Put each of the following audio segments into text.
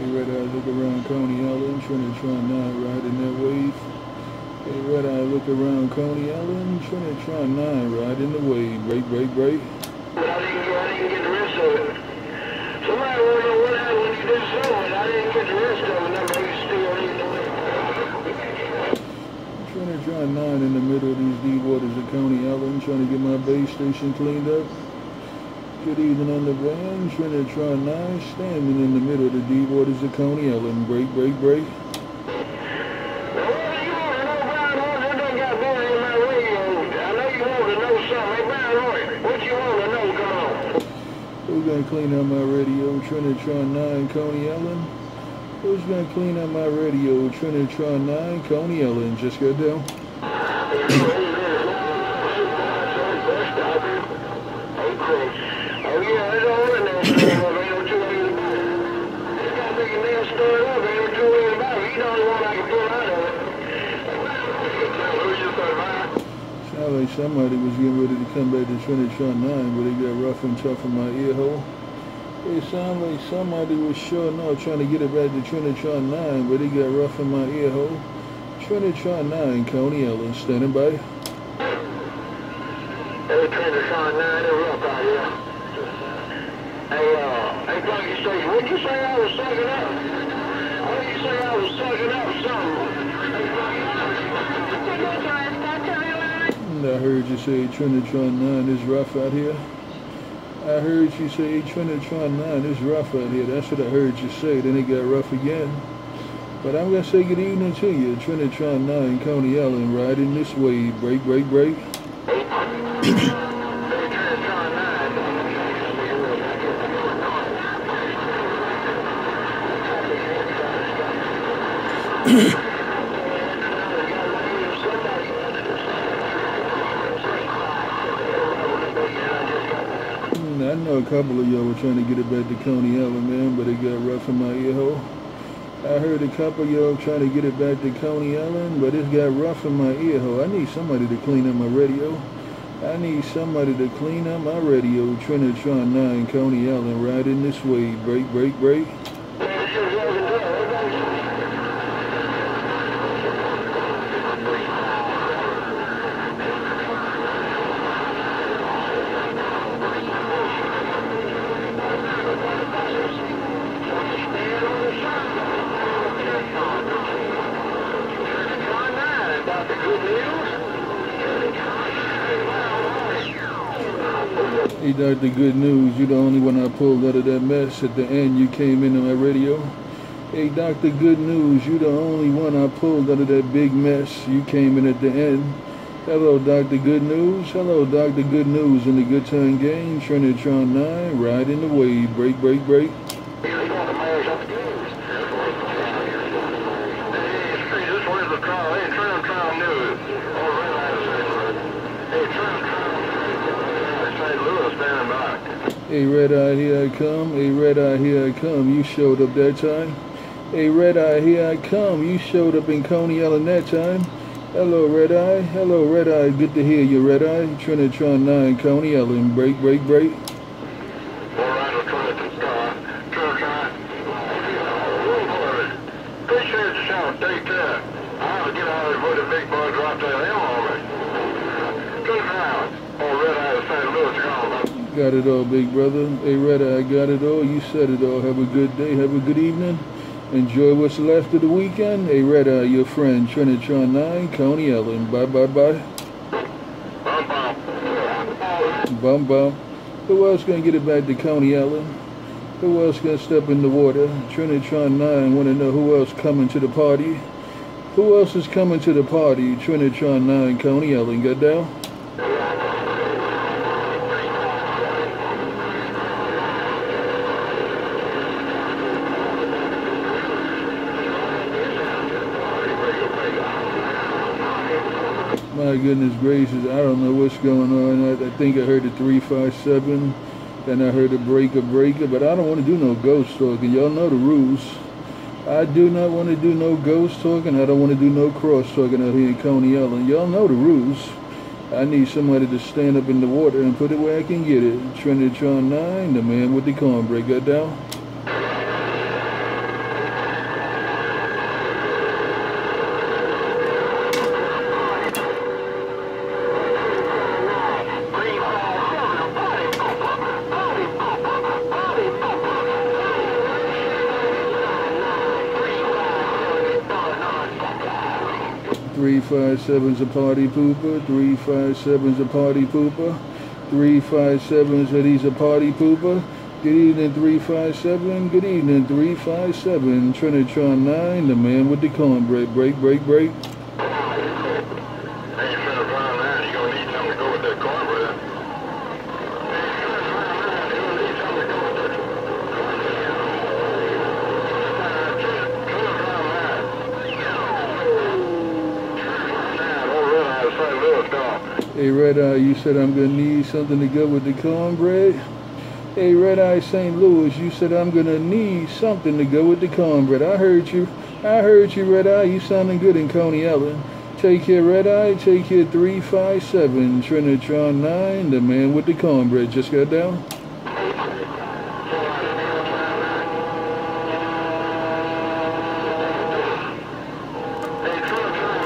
Hey, red eye, look around Coney Island, Trinitron 9 riding that wave. Hey, red eye, look around Coney Island, Trinitron 9 riding the wave. Break, break. But I didn't, I didn't get the rest of it. Somebody wanna know what happened when you did something. I didn't get the rest of it. That maybe still need to Trinitron 9 in the middle of these deep waters of Coney Island, trying to get my base station cleaned up. Good evening on the van, Trinitron 9 standing in the middle of the deep waters of Coney Island. Break, break, break. Hey. Who's gonna clean up my radio, Trinitron 9 Coney Island? Who's gonna clean up my radio, Trinitron 9 Coney Island? Just go down. Oh, like somebody was getting ready to come back to Trinitron 9, but they got rough and tough in my ear hole. It sounded like somebody was sure enough trying to get it back to Trinitron 9, but they got rough in my ear hole. Trinitron 9, Coney Island, standing by. Hey, nine, they're rough out here. Hey, uh, hey, Pluggy Station, what'd you say I was sucking up? What did you say I was sucking up I heard you say Trinitron 9 is rough out here. I heard you say Trinitron 9 is rough out here. That's what I heard you say. Then it got rough again. But I'm going to say good evening to you. Trinitron 9, Coney Island, riding this way. Break, break, break. Mm, I know a couple of y'all were trying to get it back to Coney Island, man, but it got rough in my ear hole. I heard a couple of y'all trying to get it back to Coney Island, but it got rough in my ear hole. I need somebody to clean up my radio. I need somebody to clean up my radio. Trinitron 9, Coney Island, riding this way. Break, break, break. Hey, Dr. Good News, you the only one I pulled out of that mess. At the end, you came into my radio. Hey, Dr. Good News, you the only one I pulled out of that big mess. You came in at the end. Hello, Dr. Good News. Hello, Dr. Good News in the Good Time Game. Trinitron 9, riding the wave. Break, break, break. Hey, Red Eye, here I come. Hey, Red Eye, here I come. You showed up that time. Hey, Red Eye, here I come. You showed up in Coney Island that time. Hello, Red Eye. Hello, Red Eye. Good to hear you, Red Eye. Trinitron 9, Coney Island. Break, break, break. Appreciate the shout. Take care. I'll get out of the big boy drop that M on me. Turn around. Oh, Red Eye of St. Louis, you're all about Got it all, big brother. Hey, Eye, I got it all. You said it all. Have a good day. Have a good evening. Enjoy what's left of the weekend. Hey, Eye, your friend, Trinitron 9, Coney Ellen. Bye, bye, bye. bum bum. Who else gonna get it back to Coney Ellen? Who else gonna step in the water? Trinitron 9 wanna know who else coming to the party? Who else is coming to the party? Trinitron 9, Coney Island. Got My goodness gracious, I don't know what's going on. I, I think I heard a 357, then I heard a breaker breaker, but I don't want to do no ghost talking. Y'all know the rules. I do not want to do no ghost talking. I don't want to do no cross talking out here in Coney Island. Y'all know the rules. I need somebody to stand up in the water and put it where I can get it. Trinitron 9, the man with the cornbread. Got down? 357's a party pooper. 357's a party pooper. 357 said he's a party pooper. Good evening, 357. Good evening, 357. Trinitron 9, the man with the cornbread. Break, break, break. Hey, you finna find that. You gonna need something to go with that cornbread. Hey, you finna find that. You gonna need something to go with that Uh, try- try to find that. Nah, don't realize St. Louis, dog. Hey, Red Eye, you said I'm gonna need something to go with the cornbread. Hey, Red Eye St. Louis, you said I'm gonna need something to go with the cornbread. I heard you. I heard you, Red Eye. You sounding good in Coney Ellen. Take care, Red Eye. Take care, 357. Trinitron 9, the man with the cornbread. Just got down. Hey, try to find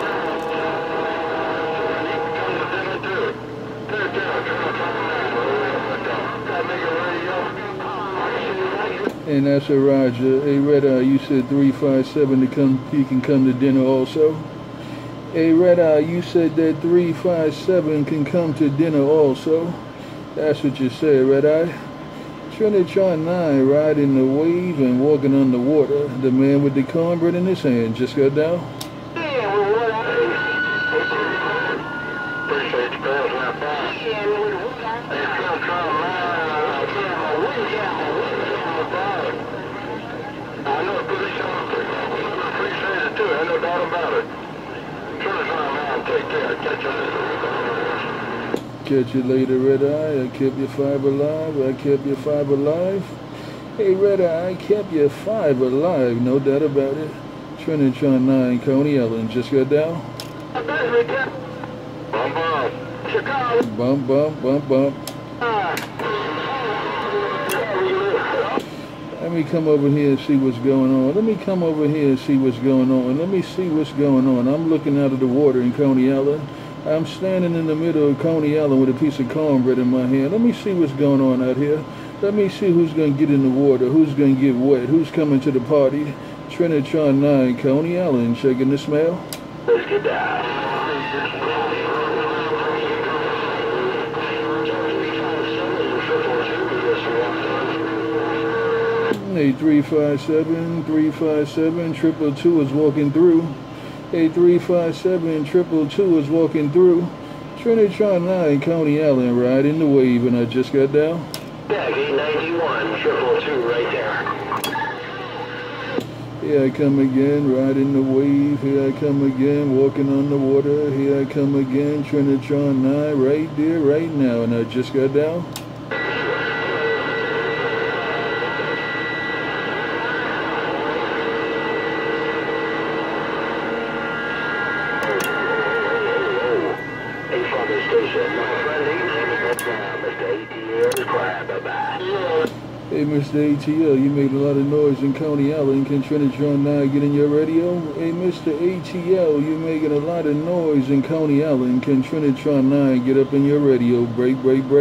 that. You can come to dinner, too. Tell Dad, try to find that. Gotta make it radio. And that's a Roger. Hey, Red Eye, you said 357 to come. He can come to dinner also. Hey, Red Eye, you said that 357 can come to dinner also. That's what you said, Red Eye. Trinitron 9 riding the wave and walking on the water. The man with the cornbread in his hand just got down. Yeah, well, what I Appreciate you passing that by. Hey, come try mine. I know it's pretty something. Appreciate it too. Ain't no doubt about it. Try to find mine. Take care. Catch you later. Catch you later, Red Eye. I kept your five alive. I kept your five alive. Hey, Red Eye, I kept your five alive. No doubt about it. Trinitron 9, Coney Island. just got down. Bum bum. Chicago. Bump, bump, bump, bump. Let me come over here and see what's going on. Let me come over here and see what's going on. Let me see what's going on. I'm looking out of the water in Coney Island. I'm standing in the middle of Coney Island with a piece of cornbread in my hand. Let me see what's going on out here. Let me see who's going to get in the water, who's going to get wet, who's coming to the party. Trinitron 9, Coney Island, checking the smell. Let's get down. Hey, 357, 357, triple two is walking through. Hey, 357, triple two is walking through. Trinitron 9, Coney Island, riding the wave, and I just got down. Tag 891, triple two right there. Here I come again, riding the wave. Here I come again, walking on the water. Here I come again, Trinitron 9, right there, right now, and I just got down. Hey, from the station, my friend, he named Mr. ATL Crab, bye-bye. Hey, Mr. ATL, you made a lot of noise in Coney Island. Can Trinitron 9 get in your radio? Hey, Mr. ATL, you making a lot of noise in Coney Island. Can Trinitron 9 get up in your radio? Break, break, break.